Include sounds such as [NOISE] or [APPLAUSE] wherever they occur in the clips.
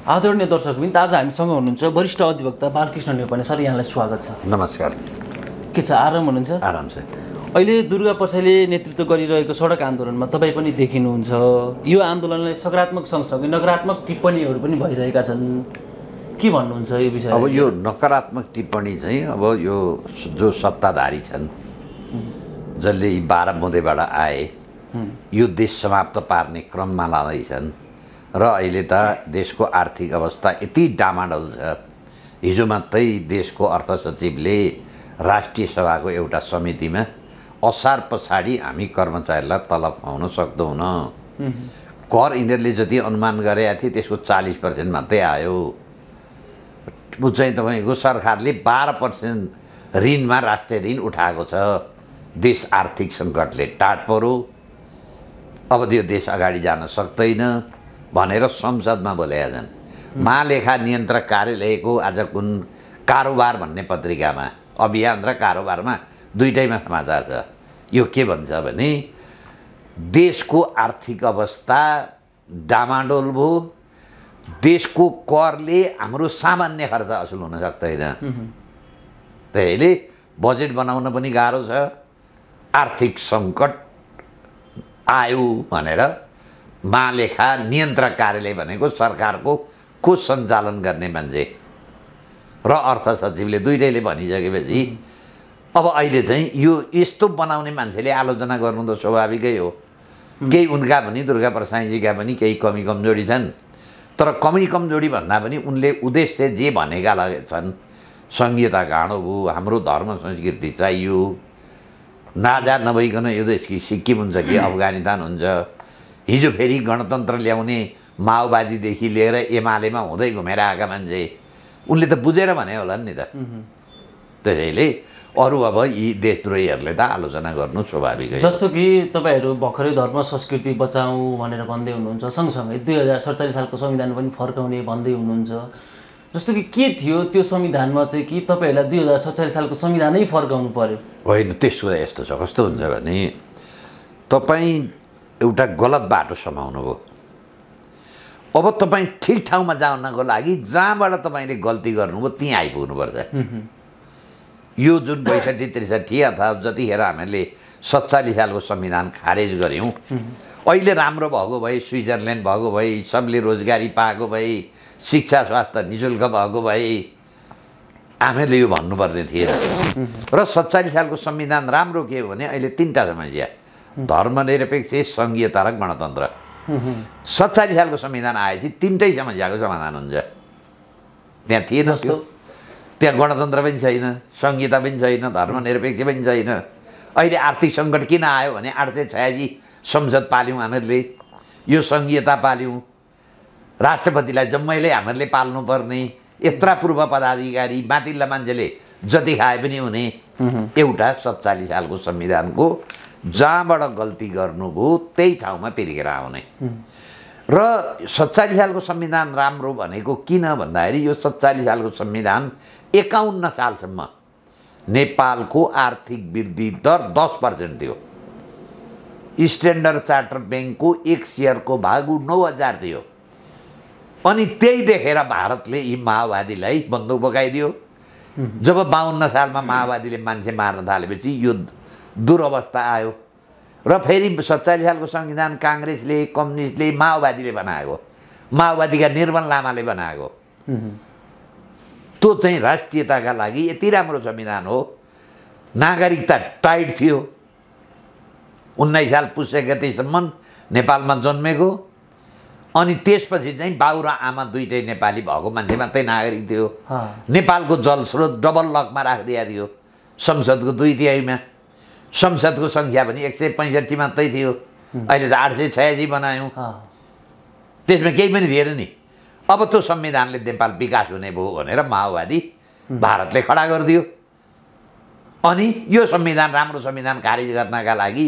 आदरणीय दर्शकबिन आज हामीसँग हुनुहुन्छ वरिष्ठ अधिवक्ता बालकृष्ण नेपने सर यहाँलाई स्वागत छ। नमस्कार। के छ आराम हुनुहुन्छ? आराम छ। अहिले दुर्गा प्रसाईले नेतृत्व गरिरहेको सडक आन्दोलनमा तपाईँ पनि देखिनुहुन्छ। यो आन्दोलनलाई सकारात्मक सँगसँगै नकारात्मक टिप्पणीहरू पनि भइरहेका छन्। के भन्नुहुन्छ यो विषय अब यो नकारात्मक टिप्पणी चाहिँ अब यो जो सत्ताधारी छन् जसले यी बाह्र बुँदेबाट आए यो देश समाप्त पार्ने क्रममा लाँदैछन्। र अहिले त देशको आर्थिक अवस्था यति डामाडोल छ। हिजो मात्रै देशको अर्थ सचिवले राष्ट्रिय सभाको एउटा समितिमा असार पछाडि हामी कर्मचारीलाई तलब खुवाउन सक्दैनौँ। कर यिनीहरूले जति अनुमान गरेका थिए त्यसको चालिस पर्सेन्ट मात्रै आयो। चाहिँ तपाईँको सरकारले बाह्र पर्सेन्ट ऋणमा राष्ट्रिय ऋण उठाएको छ। देश आर्थिक सङ्कटले टाट परो। अब त्यो देश अगाडि जान सक्दैन। भनेर संसदमा बोलेका छन् महालेखा नियन्त्रक कार्यालयको आज कुन कारोबार भन्ने पत्रिकामा अभियान र कारोबारमा दुइटैमा समाचार छ। यो के भन्छ भने देशको आर्थिक अवस्था डामाडोल भयो। देशको करले हाम्रो सामान्य खर्च असुल हुन सक्दैन। त्यसैले बजेट बनाउन पनि गाह्रो छ। आर्थिक सङ्कट आयो भनेर महालेखा नियन्त्रक कार्यालय भनेको सरकारको को सञ्चालन गर्ने मान्छे। र अर्थ सचिवले दुइटैले भनिसकेपछि अब अहिले चाहिँ यो यस्तो बनाउने मान्छेले आलोचना गर्नु त स्वाभाविकै हो। केही उनका पनि दुर्गा प्रसाईजीका पनि केही कमी कमजोरी छन्। तर कमी कमजोरी भन्दा पनि उनले उद्देश्य जे भनेका छन् सङ्घीयता गाँडो भयो हाम्रो धर्म संस्कृति चाहियो। नाजा नभइकन यो देश कि सिक्किम हुन्छ कि अफगानिस्तान हुन्छ। हिजो फेरि गणतन्त्र ल्याउने माओवादीदेखि लिएर एमालेमा हुँदै घुमेर आएका मान्छे उनले त बुझेर भने होला नि त। त्यसैले अरू अब यी देशद्रोहीहरूले त आलोचना गर्नु स्वाभाविकै। जस्तो कि तपाईँहरू भर्खरै धर्म संस्कृति बचाउँ भनेर भन्दै हुनुहुन्छ सँगसँगै दुई हजार सडचालिस सालको संविधान पनि फर्काउने भन्दै हुनुहुन्छ। जस्तो कि के थियो त्यो संविधानमा चाहिँ कि तपाईँहरूलाई दुई हजार सडचालिस सालको संविधानै फर्काउनु पर्यो? होइन त्यसको यस्तो छ। कस्तो हुन्छ भने तपाईँ एउटा गलत बाटो समाउनु भयो। अब तपाईँ ठिक ठाउँमा जानको लागि जहाँबाट तपाईँले गल्ती गर्नुभयो त्यहीँ आइपुग्नुपर्छ। यो जुन बैसठी त्रिसठी अथवा जतिखेर हामीले सत्तालिस सालको संविधान खारेज गऱ्यौँ अहिले राम्रो भएको भए स्विजरल्यान्ड भएको भए सबले रोजगारी पाएको भए शिक्षा स्वास्थ्य नि शुल्क भएको भए हामीहरूले यो भन्नुपर्ने थिएन। र सत्तालिस सालको संविधान राम्रो के हो भने अहिले तिनवटा समस्या। धर्मनिरपेक्ष सङ्घीयता र गणतन्त्र। सत्तालिस सालको संविधान आएपछि तिनटै समस्याको समाधान हुन्छ। त्यहाँ थिएन जस्तो? त्यो त्यहाँ गणतन्त्र पनि छैन सङ्घीयता पनि छैन धर्मनिरपेक्ष पनि छैन। अहिले आर्थिक सङ्कट किन आयो भने आठ सय छयासी संसद पाल्यौँ हामीहरूले। यो सङ्घीयता पाल्यौँ। राष्ट्रपतिलाई जम्मैले हामीहरूले पाल्नुपर्ने। यत्रा पूर्व पदाधिकारी माथिल्ला मान्छेले जति खाए पनि हुने। एउटा सत्तालिस सालको संविधानको जहाँबाट गल्ती गर्नुभयो त्यही ठाउँमा पिरिकेर आउने र सत्तालिस सालको संविधान राम्रो भनेको किन भन्दाखेरि यो सत्तालिस सालको संविधान एकाउन्न सालसम्म नेपालको आर्थिक वृद्धि दर दस पर्सेन्ट थियो। स्ट्यान्डर्ड चार्टर ब्याङ्कको एक सेयरको भागु नौ हजार थियो। अनि त्यही देखेर भारतले यी माओवादीलाई बन्दुक बोकाइदियो। जब बाहन्न सालमा माओवादीले मान्छे मार्न थालेपछि यो दुरवस्था आयो र फेरि सत्तालिस सालको संविधान काङ्ग्रेसले कम्युनिस्टले माओवादीले बनाएको माओवादीका निर्मल लामाले बनाएको त्यो चाहिँ राष्ट्रियताका लागि यति राम्रो संविधान हो। नागरिकता टाइट थियो। उन्नाइस साल पुष्य गतेसम्म नेपालमा जन्मेको। अनि त्यसपछि चाहिँ बाउ र आमा दुइटै नेपाली भएको मान्छे मात्रै नागरिक थियो। नेपालको जलस्रोत डबल लकमा राखिदिएको थियो। संसदको दुई तिहाईमा। संसदको सङ्ख्या पनि एक सय पैँसठी मात्रै थियो। अहिले त आठ सय छयासी बनायौँ। त्यसमा केही पनि थिएन नि। अब त्यो संविधानले नेपाल विकास हुने भयो भनेर माओवादी भारतले खडा गरिदियो। अनि यो संविधान राम्रो संविधान खारिज गर्नका लागि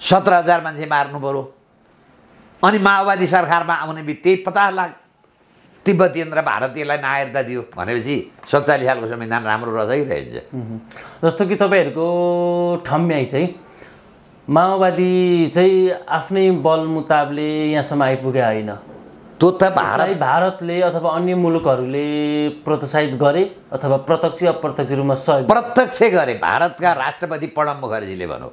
सत्र हजार मान्छे मार्नु पऱ्यो अनि माओवादी सरकारमा आउने बित्तिकै पचास लाख तिब्बतीयन र भारतीयलाई नागरिकता दियो। भनेपछि सत्तालिस सालको संविधान राम्रो रहेछ। जस्तो कि तपाईँहरूको ठम्ब्याइ चाहिँ माओवादी चाहिँ आफ्नै बल मुताबले यहाँसम्म आइपुगे होइन। त्यो त भारत भारतले अथवा अन्य मुलुकहरूले प्रोत्साहित गरे अथवा प्रत्यक्ष अप्रत्यक्ष रूपमा सहयोग प्रत्यक्ष गरे। भारतका राष्ट्रपति प्रणब मुखर्जीले भनौँ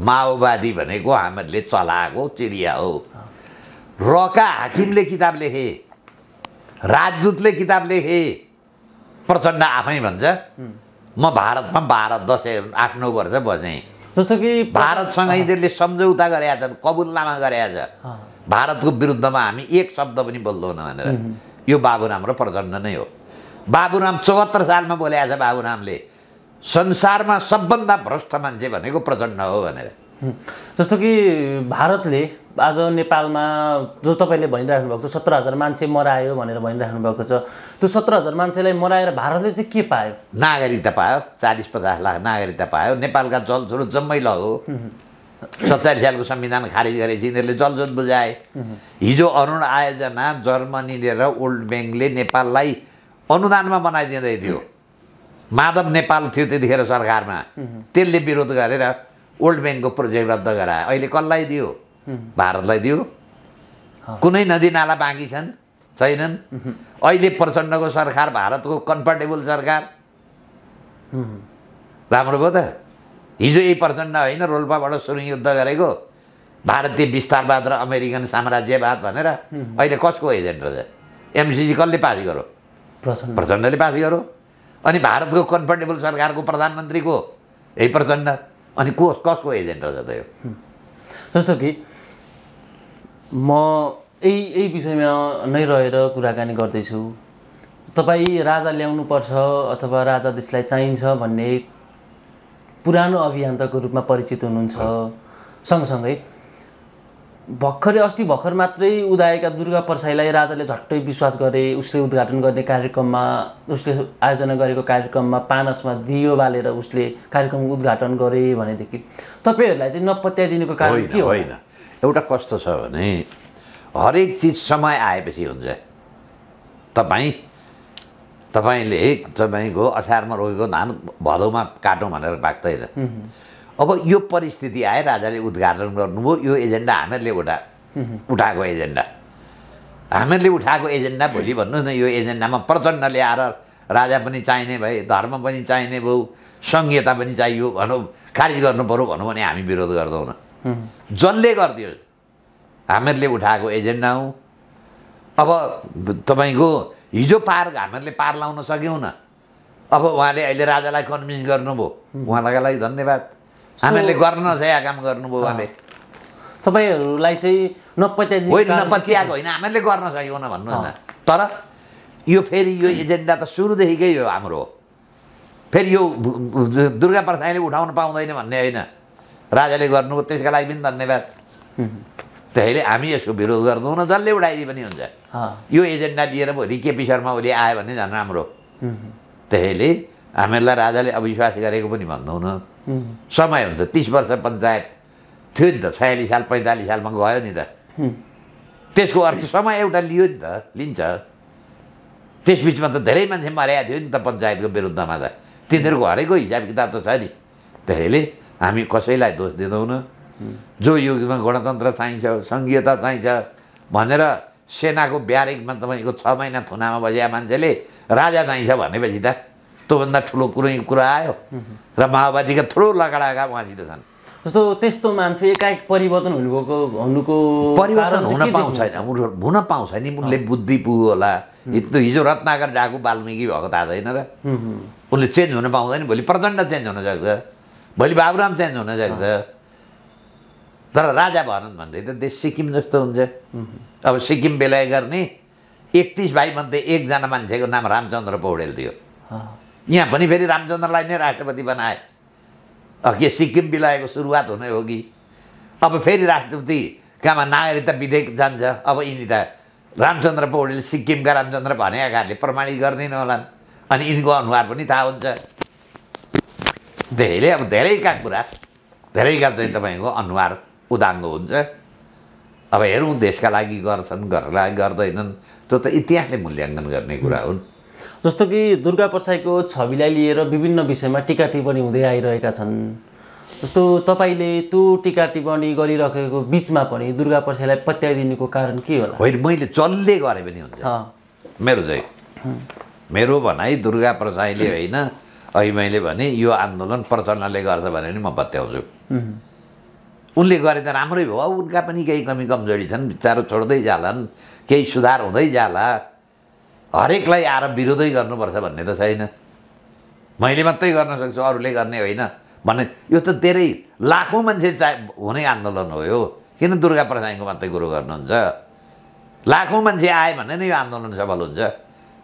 माओवादी भनेको हामीहरूले चलाएको चिडिया हो। रका हाकिमले किताब लेखे। राजदूतले किताब लेखे। प्रचण्ड आफै भन्छ। म भारतमा बाह्र दस आठ नौ वर्ष बसेँ। जस्तो कि भारतसँग यिनीहरूले सम्झौता गरेका छन् कबुलनामा गरेका छ। भारतको विरुद्धमा हामी एक शब्द पनि बोल्दैनौँ भनेर। यो बाबुराम र प्रचण्ड नै हो। बाबुराम चौहत्तर सालमा बोलेको छ बाबुरामले संसारमा सबभन्दा भ्रष्ट मान्छे भनेको प्रचण्ड हो भनेर। जस्तो कि भारतले आज नेपालमा जो तपाईँले भनिराख्नु भएको छ सत्र हजार मान्छे मरायो भनेर भनिराख्नु भएको छ त्यो सत्र हजार मान्छेलाई मराएर भारतले चाहिँ के पायो? नागरिकता पायो चालिस पचास लाख नागरिकता पायो। नेपालका जलस्रोत जम्मै लगो सत्तरी सालको संविधान खारिज गरेपछि यिनीहरूले जलस्रोत बुझाए। हिजो अरुण आयोजना जर्मनीले र ओल्ड ब्याङ्कले नेपाललाई अनुदानमा बनाइदिँदै थियो। माधव नेपाल थियो त्यतिखेर सरकारमा। त्यसले विरोध गरेर ओल्ड ब्याङ्कको प्रोजेक्ट रद्द गरायो अहिले कसलाई दियो? भारतलाई दियो? कुनै नदी नाला बाँकी छन्? छैनन्? अहिले प्रचण्डको सरकार भारतको कम्फर्टेबल सरकार। राम्रो भयो त। हिजो यही प्रचण्ड होइन रोल्पाबाट सुरु युद्ध गरेको। भारतीय विस्तारवाद र अमेरिकन साम्राज्यवाद भनेर। अहिले कसको एजेन्ट रहेछ एमसिसी कसले पास गरो प्रचण्ड। प्रचण्डले पास गरो अनि भारतको कम्फर्टेबल सरकारको प्रधानमन्त्रीको? यही प्रचण्ड। अनि को कसको एजेन्ट रहेछ त यो? जस्तो कि म यही यही विषयमा नै रहेर कुराकानी गर्दैछु। तपाईँ राजा ल्याउनुपर्छ अथवा राजा देशलाई चाहिन्छ भन्ने पुरानो अभियन्ताको रूपमा परिचित हुनुहुन्छ। सँगसँगै भर्खरै अस्ति भर्खर मात्रै उदाएका दुर्गा प्रसाईलाई राजाले झट्टै विश्वास गरे उसले उद्घाटन गर्ने कार्यक्रममा उसले आयोजना गरेको कार्यक्रममा पानसमा दियो बालेर उसले कार्यक्रम उद्घाटन गरे भनेदेखि। तपाईँहरूलाई चाहिँ नपत्याइदिनुको कारण के होइन। एउटा कस्तो छ भने हरेक चिज समय आएपछि हुन्छ। तपाईँ तपाईँले तपाईँको असारमा रोकेको धान भदौमा काटौँ भनेर पाक्दैन। अब यो परिस्थिति आए राजाले उद्घाटन गर्नुभयो यो एजेन्डा हामीहरूले उठा उठाएको एजेन्डा। हामीहरूले उठाएको एजेन्डा भोलि भन्नुहोस् न यो एजेन्डामा प्रचण्डले आएर राजा पनि चाहिने भए धर्म पनि चाहिने भयो सङ्घीयता पनि चाहियो भनौँ खारिज गर्नु पऱ्यो भनौँ भने हामी विरोध गर्दैनौँ। जसले गरिदियो हामीहरूले उठाएको एजेन्डा हो। अब तपाईँको हिजो पार हामीहरूले पार लाउन सक्यौँ न। अब उहाँले अहिले राजालाई कन्भिन्स गर्नुभयो। उहाँलाई लागि धन्यवाद। हामीहरूले गर्न नसकेका काम गर्नुभयो उहाँले तपाईँहरूलाई चाहिँ नपत्याइदिनु होइन नपत्याएको होइन हामीहरूले गर्न सकेनौँ न भन्नुहोस् न तर यो फेरि यो एजेन्डा त सुरुदेखिकै हो हाम्रो। फेरि यो दुर्गा प्रसाईले उठाउन पाउँदैन भन्ने होइन। राजाले गर्नुभयो त्यसका लागि पनि धन्यवाद। त्यसैले हामी यसको विरोध गर्दैनौँ जसले उठाइदिए पनि हुन्छ। यो एजेन्डा लिएर भोलि केपी शर्मा ओली आयो भने झन् राम्रो। त्यसैले हामीहरूलाई राजाले अविश्वास गरेको पनि भन्दैनौँ समय हुन्छ तिस वर्ष पञ्चायत थियो नि त छयालिस साल पैँतालिस सालमा गयो नि त। त्यसको अर्थ समय एउटा लियो नि त लिन्छ। त्यस बिचमा त धेरै मान्छे मरेको थियो नि त पञ्चायतको विरुद्धमा त। तिनीहरूको हरेको हिसाब किताब त छ नि। त्यसैले हामी कसैलाई दोष दिँदैनौँ जो युगमा गणतन्त्र चाहिन्छ सङ्घीयता चाहिन्छ भनेर सेनाको ब्यारेकमा तपाईँको छ महिना थुनामा बसेका मान्छेले राजा चाहिन्छ भनेपछि त त्योभन्दा ठुलो कुरो कुरा आयो र माओवादीका ठुलो लकडाका उहाँसित छन् जस्तो त्यस्तो मान्छे एकाएक परिवर्तन हुनुको हुनुको परिवर्तन हुन के पाउँछ देख्नुहुन्छ? हुन हुन पाउँछ नि उनले बुद्धि पुग्यो होला। हिजो हिजो रत्नाकर डाकु वाल्मिकी भएको थाहा छैन र। उनले चेन्ज हुन पाउँदैन भोलि प्रचण्ड चेन्ज हुनसक्छ भोलि बाबुराम चेन्ज हुनसक्छ तर राजा भनन् भन्दै त देश सिक्किम जस्तो हुन्छ। अब सिक्किम बेलय गर्ने एकतिस भाइमध्ये एकजना मान्छेको नाम रामचन्द्र पौडेल थियो। यहाँ पनि फेरि रामचन्द्रलाई नै राष्ट्रपति बनाए। के सिक्किम विलयको सुरुवात हुने हो कि? अब फेरि राष्ट्रपति कहाँमा नागरिकता विधेयक जान्छ। अब यिनी त रामचन्द्र पौडेल सिक्किमका रामचन्द्र भनेका कारणले प्रमाणित गर्दैन होला अनि यिनको अनुहार पनि थाहा हुन्छ। धेरैले अब धेरैका कुरा। धेरैका चाहिँ तपाईँको अनुहार उदाङ्गो हुन्छ। अब हेरौँ देशका लागि गर्छन् घरका लागि गर्दैनन्। त्यो त इतिहासले मूल्याङ्कन गर्ने कुरा हुन्। जस्तो कि दुर्गा प्रसाईको छविलाई लिएर विभिन्न विषयमा टिका टिप्पणी हुँदै आइरहेका छन्। जस्तो तपाईँले त्यो टिका टिप्पणी गरिराखेको बिचमा पनि दुर्गा प्रसाईलाई पत्याइदिनुको कारण के होला? होइन मैले जसले गरे पनि हुन्छ। मेरो चाहिँ मेरो भनाइ दुर्गा प्रसाईले होइन अहिले मैले भने यो आन्दोलन प्रचण्डले गर्छ भने नि म पत्याउँछु उनले गरे त राम्रै भयो। उनका पनि केही कमी कमजोरी छन्। बिचारो छोड्दै जालान् केही सुधार हुँदै जाला। हरेकलाई आएर विरोधै गर्नुपर्छ भन्ने त छैन। मैले मात्रै गर्न सक्छु अरूले गर्ने होइन। भन्ने यो त धेरै लाखौँ मान्छे चा हुने आन्दोलन हो यो। किन दुर्गा प्रसाईको मात्रै कुरो गर्नुहुन्छ? लाखौँ मान्छे आए भने नै यो आन्दोलन सफल हुन्छ।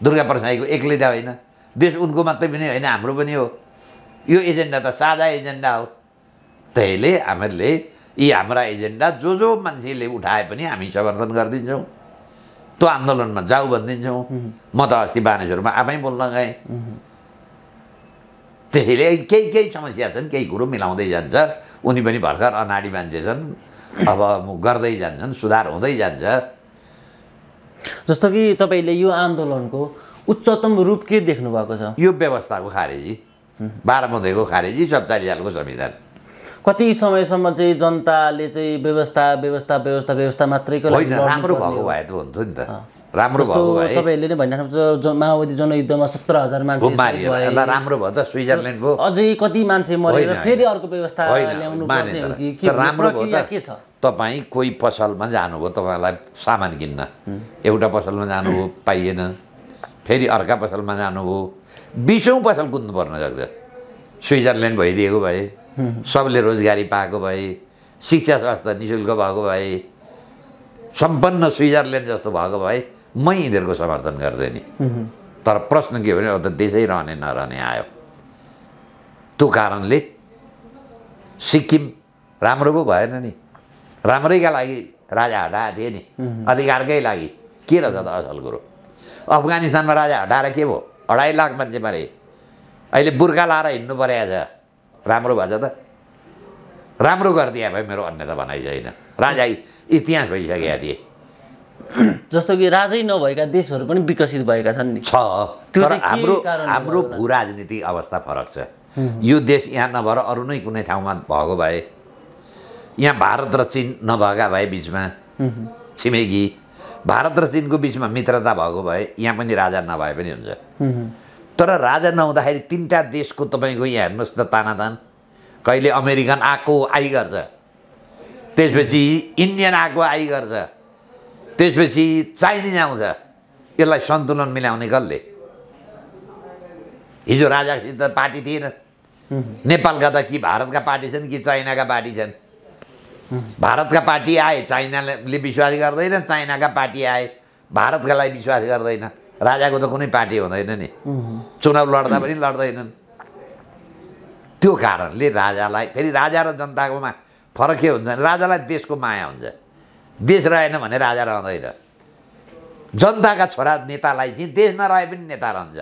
दुर्गा प्रसाईको एक्लै त होइन। देश उनको मात्रै पनि होइन हाम्रो पनि हो। यो एजेन्डा त साझा एजेन्डा हो। त्यसैले हामीहरूले यी हाम्रा एजेन्डा जो जो मान्छेले उठाए पनि हामी समर्थन गरिदिन्छौँ त्यो आन्दोलनमा जाऊ भनिदिन्छौँ। म त अस्ति बानेश्वरमा आफै बोल्न गएँ। त्यसैले केही केही समस्या छन् केही कुरो मिलाउँदै जान्छ। उनी पनि भर्खर अनाडी मान्छे छन्। अब गर्दै जान्छन् सुधार हुँदै जान्छ। जस्तो कि तपाईँले यो आन्दोलनको उच्चतम रूप के देख्नु भएको छ? यो व्यवस्थाको खारेजी। बाह्र बुँदेको खारेजी सत्तालिस सालको संविधान। कति समयसम्म चाहिँ जनताले चाहिँ व्यवस्था व्यवस्था व्यवस्था व्यवस्था मात्रैको लागि राम्रो भएको। भए त हुन्थ्यो नि त। राम्रो भएको भए। तपाईँहरूले नै भनिराख्नु ज- माओवादी जनयुद्धमा सत्र हजार मान्छे राम्रो भयो त स्विजरल्यान्ड भयो। अझै कति मान्छे मरेर फेरि। अर्को व्यवस्था ल्याउनु पर्ने हो। कि? राम्रो भयो के छ? तपाईँ कोही पसलमा जानुभयो तपाईँलाई सामान किन्न। एउटा पसलमा जानुभयो पाइएन। फेरि अर्का पसलमा जानुभयो। बिसौँ पसल कुद्नु पर्न सक्छ। स्विजरल्यान्ड भइदिएको भए। सबले रोजगारी पाएको भए शिक्षा स्वास्थ्य नि शुल्क भएको भए सम्पन्न स्विजरल्यान्ड जस्तो भएको भए मै यिनीहरूको समर्थन गर्दैन उम्, तर प्रश्न के भने अब त देशै रहने नरहने आयो। त्यो कारणले सिक्किम राम्रो पो भएन नि। राम्रैका लागि राजा हटाएको थिए नि। अधिकारकै लागि। के रहेछ त असल कुरो? अफगानिस्तानमा राजा हटाएर के भयो? अढाई लाख मान्छे मरे। अहिले बुर्खा लाएर हिँड्नु परेको छ। राम्रो भएछ त। राम्रो गरिदिए भए मेरो अन्यता भनाइ छैन। राजा इतिहास भइसकेका थिए जस्तो कि राजै नभएका देशहरू पनि विकसित भएका छन् नि। छ। तर हाम्रो हाम्रो? भू राजनीतिक अवस्था फरक छ। यो देश यहाँ नभएर अरू नै कुनै ठाउँमा भएको भए यहाँ भारत र चिन नभएका भए बिचमा छिमेकी भारत र चिनको बिचमा मित्रता भएको भए यहाँ पनि राजा नभए पनि हुन्छ। तर राजा नहुँदाखेरि तिनवटा देशको तपाईँको यहाँ हेर्नुहोस् न तानातान कहिले अमेरिकन आएको आइ गर्छ त्यसपछि इन्डियन आएको आइ गर्छ त्यसपछि चाइनिज आउँछ यसलाई सन्तुलन मिलाउने कसले हिजो राजासित पार्टी थिएन। नेपालका त कि भारतका पार्टी छन् कि चाइनाका पार्टी छन्। भारतका पार्टी आए चाइनाले विश्वास गर्दैन चाइनाका पार्टी आए भारतकालाई विश्वास गर्दैन। राजाको त कुनै पार्टी हुँदैन नि। चुनाव लड्दा पनि लड्दैनन्। त्यो कारणले राजालाई फेरि राजा र जनताकोमा फरक के हुन्छ राजालाई देशको माया हुन्छ। देश रहेन भने राजा रहँदैन। जनताका छोरा नेतालाई चाहिँ देश नरहे पनि नेता रहन्छ।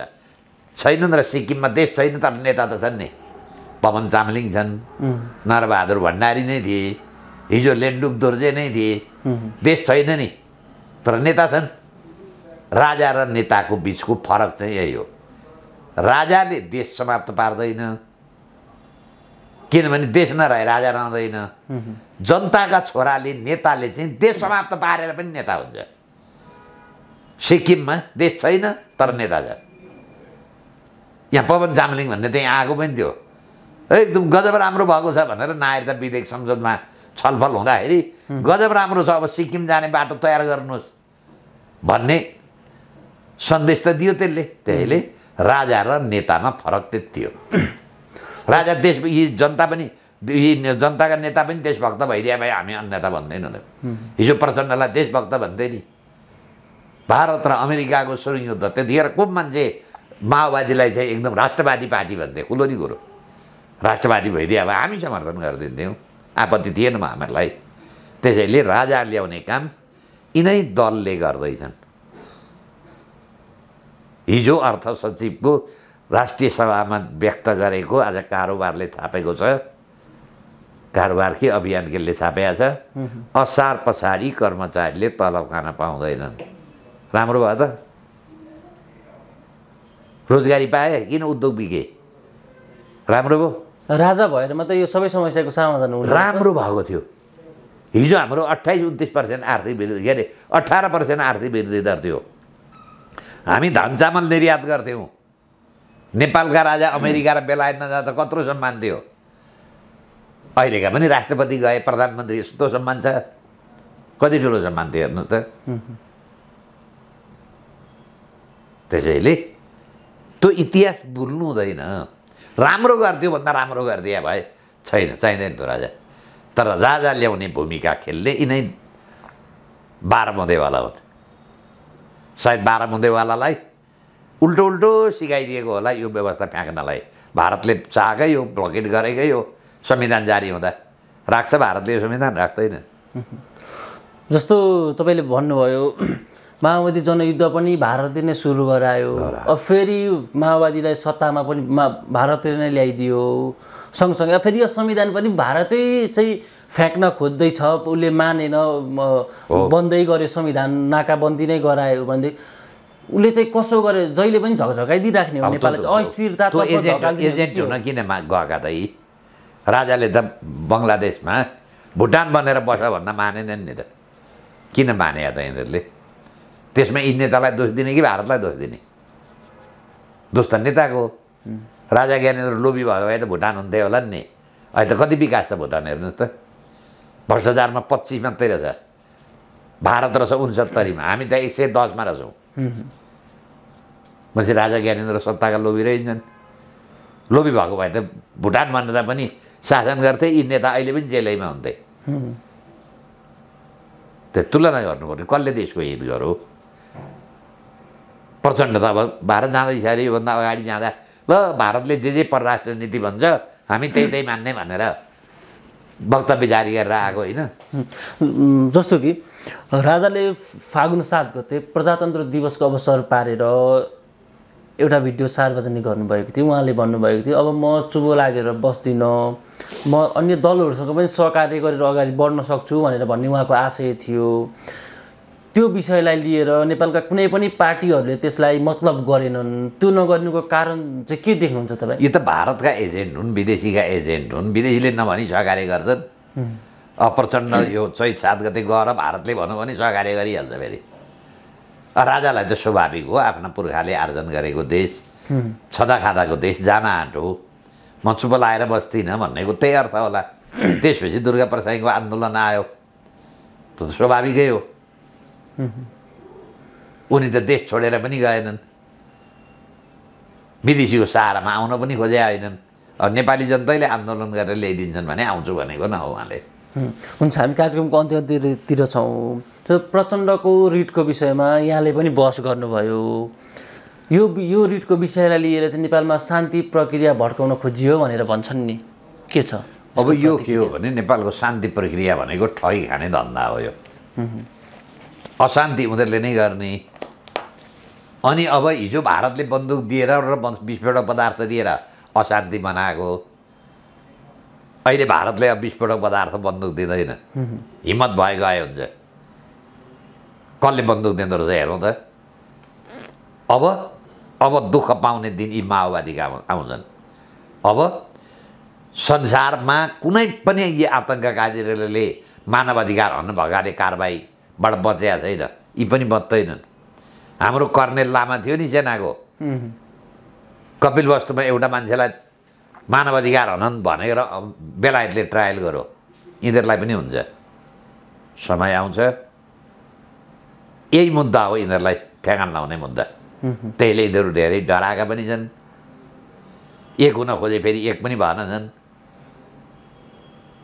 छैनन् र सिक्किममा देश छैन तर नेता त छन् नि। पवन चामलिङ छन्। नरबहादुर भण्डारी नै थिए। हिजो लेन्डुक दोर्जे नै थिए। देश छैन नि तर नेता छन्। राजा र नेताको बिचको फरक चाहिँ यही हो। राजाले देश समाप्त पार्दैन। किनभने देश नरहे राजा रहँदैन। जनताका छोराले नेताले चाहिँ देश समाप्त पारेर पनि नेता हुन्छ। सिक्किममा देश छैन तर नेता छ। यहाँ पवन चामलिङ भन्ने त्यही आएको पनि थियो। एकदम गजब राम्रो भएको छ भनेर नागरिकता विधेयक संसदमा छलफल हुँदाखेरि गजब राम्रो छ अब सिक्किम जाने बाटो तयार गर्नुहोस्। भन्ने सन्देश त दियो त्यसले। त्यसैले राजा र नेतामा फरक त्यति हो राजा देश यी जनता पनि यी जनताका नेता पनि देशभक्त भइदिए भए हामी अन्यता भन्दैनौँ हिजो प्रचण्डलाई देशभक्त भन्थे नि भारत र अमेरिकाको सुरु युद्ध त्यतिखेर को मान्छे माओवादीलाई चाहिँ एकदम राष्ट्रवादी पार्टी भन्थे? खुलो नि कुरो राष्ट्रवादी भइदिए भए हामी समर्थन गरिदिन्थ्यौँ। आपत्ति थिएन हामीहरूलाई त्यसैले राजा ल्याउने काम यिनै दलले गर्दैछन्। हिजो अर्थ सचिवको राष्ट्रिय सभामा व्यक्त गरेको आज कारोबारले छापेको छ। कारोबार के अभियान केले छापेको छ। असार पछाडि कर्मचारीले तलब खान पाउँदैनन्। राम्रो भयो त। रोजगारी पाए किन उद्योग बिके राम्रो भयो। राजा भएर मात्रै यो सबै समस्याको समाधान राम्रो भएको थियो। हिजो हाम्रो अठाइस उन्तिस पर्सेन्ट आर्थिक वृद्धि के अरे अठार पर्सेन्ट आर्थिक वृद्धि दर थियो। हामी धान चामल निर्यात गर्थ्यौँ। नेपालका राजा अमेरिका र बेलायतमा जाँदा कत्रो सम्मान थियो। अहिलेका पनि राष्ट्रपति गए प्रधानमन्त्री यस्तो सम्मान छ। कति ठुलो सम्मान थियो हेर्नु त। त्यसैले त्यो इतिहास भुल्नु हुँदैन। राम्रो गर्थ्यो भन्दा राम्रो गरिदिए भए। छैन चाहिँदैन त्यो राजा। तर राजा ल्याउने भूमिका खेल्ने यिनै बाह्र मधेवाला हुन्। सायद बाह्र मधेवालालाई उल्टो उल्टो सिकाइदिएको होला यो व्यवस्था फ्याँक्नलाई। भारतले चाहेकै हो ब्लकेट गरेकै हो संविधान जारी हुँदा। राख्छ भारतले संविधान राख्दैन। जस्तो तपाईँले भन्नुभयो [CLEARS THROAT] माओवादी जनयुद्ध पनि भारतले नै सुरु गरायो। अब फेरि माओवादीलाई सत्तामा पनि मा भारतले नै ल्याइदियो। सँगसँगै फेरि यो संविधान पनि भारतै चाहिँ फ्याँक्न खोज्दैछ उसले मानेन बन्दै गर्यो संविधान नाकाबन्दी नै गरायो भने उसले चाहिँ कसो गरे जहिले पनि झकझकाइदिइराख्ने हो नेपाललाई चाहिँ। अस्थिरता एजेन्ट एजेन्ट हुन किन गएका त यी? राजाले त बङ्गलादेशमा भुटान बनेर बस भन्दा मानेनन् नि त। किन माने त यिनीहरूले? त्यसमा यी नेतालाई दोष दिने कि भारतलाई दोष दिने? दोष त नेताको। राजा ज्ञानेन्द्र लोभी भयो भए त भुटान हुन्थ्यो होला नि। अहिले त कति विकास छ भुटान हेर्नुहोस् त? भ्रष्टाचारमा पच्चिस मात्रै रहेछ भारत रहेछ उन्सत्तरीमा हामी त एक सय दसमा रहेछौँ मान्छे राजा ज्ञानेन्द्र सत्ताका लोभी रहन्छन् लोभी भएको भए त भुटान भनेर पनि शासन गर्थे यी नेता अहिले पनि जेलैमा हुन्थे त्यो तुलना गर्नु पर्ने कसले देशको हित गरो प्रचण्ड त अब भारत जाँदैछ अरे योभन्दा अगाडि जाँदा ल भारतले जे जे परराष्ट्र नीति भन्छ हामी त्यही त्यही मान्ने भनेर वक्तव्य जारी गरेर आएको होइन? जस्तो कि राजाले फागुन सात गते प्रजातन्त्र दिवसको अवसर पारेर एउटा भिडियो सार्वजनिक गर्नुभएको थियो उहाँले भन्नुभएको थियो अब म चुबो लागेर बस्दिनँ। म अन्य दलहरूसँग पनि सहकार्य गरेर अगाडि बढ्न सक्छु भनेर भन्ने उहाँको आशय थियो। त्यो विषयलाई लिएर नेपालका कुनै पनि पार्टीहरूले त्यसलाई मतलब गरेनन्। त्यो नगर्नुको कारण चाहिँ के देख्नुहुन्छ तपाईँ? यो त भारतका एजेन्ट हुन् विदेशीका एजेन्ट हुन् विदेशीले नभनी सहकार्य गर्छन्। अब प्रचण्ड यो चैत सात गते गएर भारतले भनौँ भने सहकार्य गरिहाल्छ फेरि। राजालाई त स्वाभाविक हो आफ्ना पुर्खाले आर्जन गरेको देश छँदा खाँदाको देश जान आँट। हो म चुप लाएर बस्दिनँ भन्नेको त्यही अर्थ होला। त्यसपछि दुर्गा प्रसाईको आन्दोलन आयो। त्यो त स्वाभाविकै हो। उनी त देश छोडेर पनि गएनन्। विदेशीको सहारामा आउन पनि खोजे होइनन् अब नेपाली जनतैले आन्दोलन गरेर ल्याइदिन्छन् भने आउँछु भनेको न हो उहाँले। हुन्छ हामी कार्यक्रमको अन्त्यतिर छौँ। त्यो प्रचण्डको रिटको विषयमा यहाँले पनि बहस गर्नुभयो। यो यो रिटको विषयलाई लिएर चाहिँ नेपालमा शान्ति प्रक्रिया भड्काउन खोजियो भनेर भन्छन् नि। के छ? अब यो के हो भने नेपालको शान्ति प्रक्रिया भनेको ठगी खाने धन्दा हो यो। अशान्ति उनीहरूले नै गर्ने। अनि अब हिजो भारतले बन्दुक दिएर र विस्फोटक पदार्थ दिएर अशान्ति बनाएको अहिले भारतले अब विस्फोटक पदार्थ बन्दुक दिँदैन। हिम्मत भए गए हुन्छ। कसले बन्दुक दिँदो रहेछ हेरौँ त। अब अब दुःख पाउने दिन यी माओवादीका आउ- आउँछन्। अब संसारमा कुनै पनि यी आतङ्ककारीहरूले मानवाधिकार हन्न भगाने कारबाहीबाट बचेका छैन यी पनि बच्दैनन् हाम्रो कर्णेल लामा थियो नि सेनाको। कपिल वस्तुमा एउटा मान्छेलाई मानवाधिकार हनन् भनेर बेलायतले ट्रायल गरो यिनीहरूलाई पनि हुन्छ। समय आउँछ। यही मुद्दा हो यिनीहरूलाई ठेगान लाउने मुद्दा। त्यहीले यिनीहरू धेरै डराएका पनि छन्। एक हुन खोजे फेरि एक पनि भएनछन्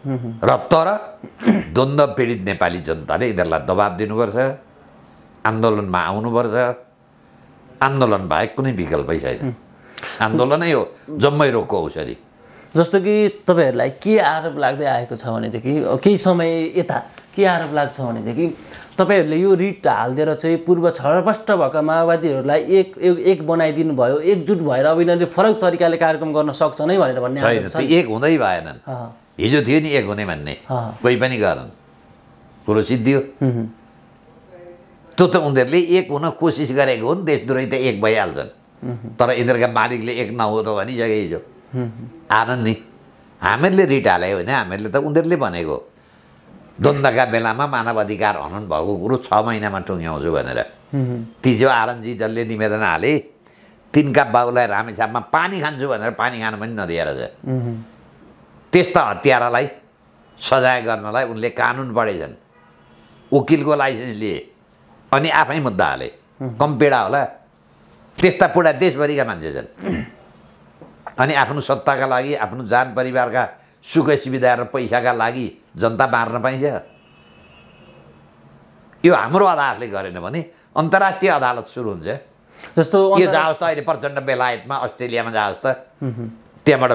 र तर द्वन्द्व पीडित नेपाली जनताले यिनीहरूलाई दबाब दिनुपर्छ आन्दोलनमा आउनुपर्छ आन्दोलन बाहेक कुनै विकल्पै छैन आन्दोलनै हो जम्मै रोगको औषधि जस्तो कि तपाईँहरूलाई के आरोप लाग्दै आएको छ भनेदेखि केही समय यता के आरोप लाग्छ भनेदेखि तपाईँहरूले यो रिट हालिदिएर चाहिँ पूर्व छरपष्ट भएका माओवादीहरूलाई एक एक एक बनाइदिनु भयो एकजुट भएर अब यिनीहरूले फरक तरिकाले कार्यक्रम गर्न सक्छन् है भनेर भन्ने एक हुँदै भएनन् हिजो थियो नि एक हुने भन्ने। कोही पनि गरेन कुरो सिद्धियो। त्यो त उनीहरूले एक हुन कोसिस गरेको हो नि देशद्रोही त एक भइहाल्छन् तर यिनीहरूका मालिकले एक नहो त भनिसके हिजो आनन्द नि हामीहरूले रिट हाल्यो होइन हामीहरूले त उनीहरूले भनेको द्वन्द्वका बेलामा मानव अधिकार हनन भएको कुरो छ महिनामा टुङ्ग्याउँछु भनेर तिजो आरनजी जसले निवेदन हाले तिनका बाबुलाई रामेछापमा पानी खान्छु भनेर पानी खानु पनि नदिएर त्यस्ता हत्यारालाई सजाय गर्नलाई उनले कानुन पढेछन् वकिलको लाइसेन्स लिए अनि आफै मुद्दा हाले। कम पेडा होला। त्यस्ता पुरा देशभरिका मान्छे छन्। अनि आफ्नो सत्ताका लागि आफ्नो जान परिवारका सुख सुविधा र पैसाका लागि जनता मार्न पाइन्छ। यो हाम्रो अदालतले गरेन भने अन्तर्राष्ट्रिय अदालत सुरु हुन्छ। जस्तो यो जाओस् त अहिले प्रचण्ड बेलायतमा अस्ट्रेलियामा जाओस् त। त्यहाँबाट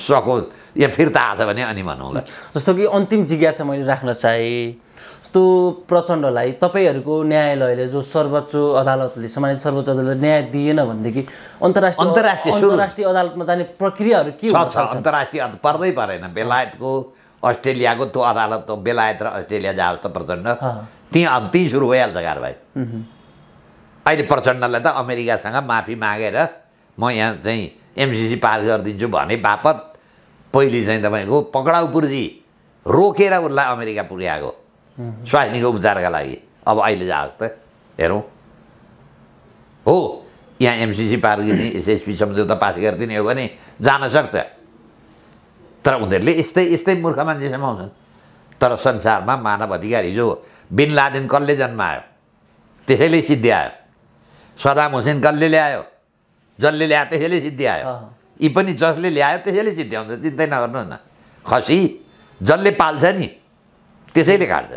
सको यहाँ फिर्ता आएको छ भने अनि भनौँला जस्तो कि अन्तिम जिज्ञासा मैले राख्न चाहेँ जस्तो प्रचण्डलाई तपाईँहरूको न्यायालयले जो सर्वोच्च अदालतले सम्मानित सर्वोच्च अदालतले न्याय दिएन भनेदेखि अन्तर्राष्ट्रिय अन्तर्राष्ट्रिय। अन्तर्राष्ट्रिय अदालतमा जाने प्रक्रियाहरू के छ अन्तर्राष्ट्रिय पर्दै परेन। बेलायतको अस्ट्रेलियाको त्यो अदालत त बेलायत र अस्ट्रेलिया जाओस् त प्रचण्ड। त्यहीँ त्यहीँ सुरु भइहाल्छ कारबाही अहिले प्रचण्डलाई त अमेरिकासँग माफी मागेर म यहाँ चाहिँ एमसिसी पार गरिदिन्छु भने बापत पहिले चाहिँ तपाईँको पक्राउ पुर्जी रोकेर उसलाई अमेरिका पुर्याएको। स्वास्नीको उपचारका लागि। अब अहिले जाओस् त हेरौँ। हो यहाँ एमसिसी पार गर्ने एसएसपी सम्झौता पास गरिदिने हो भने जान सक्छ। तर उनीहरूले यस्तै यस्तै मूर्ख मान्छे समाउँछन् तर संसारमा मानव अधिकार हिजो बिन लादेन कसले जन्मायो? त्यसैले सिद्ध्यायो। सदाम हुसेन कसले ल्यायो? जसले ल्यायो त्यसैले सिद्ध्यायो। यी पनि जसले ल्यायो त्यसैले सिद्ध्याउँछ चिन्तै नगर्नुहोस् न खसी जसले पाल्छ नि त्यसैले काट्छ।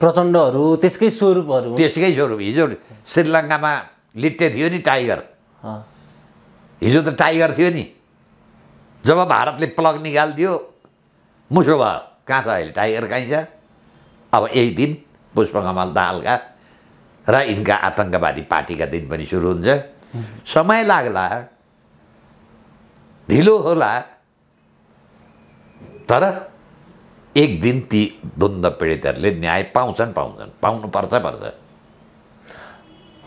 प्रचण्डहरू त्यसकै स्वरूपहरू। त्यसकै स्वरूप। हिजो श्रीलङ्कामा लिट्टे थियो नि टाइगर। हिजो त टाइगर थियो नि। जब भारतले प्लग निकालिदियो मुसो भयो। कहाँ छ अहिले? टाइगर कहीँ छ? अब यही दिन पुष्पकमल दाहालका र यिनका आतङ्कवादी पार्टीका दिन पनि सुरु हुन्छ। समय लाग्ला। ढिलो होला। तर एक दिन ती द्वन्द्व पीडितहरूले न्याय पाउँछन् पाउँछन्। पाउनुपर्छ पर्छ।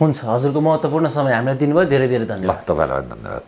हुन्छ हजुरको महत्त्वपूर्ण समय हामीलाई दिनुभयो। धेरै धेरै धन्यवाद। तपाईँलाई धन्यवाद।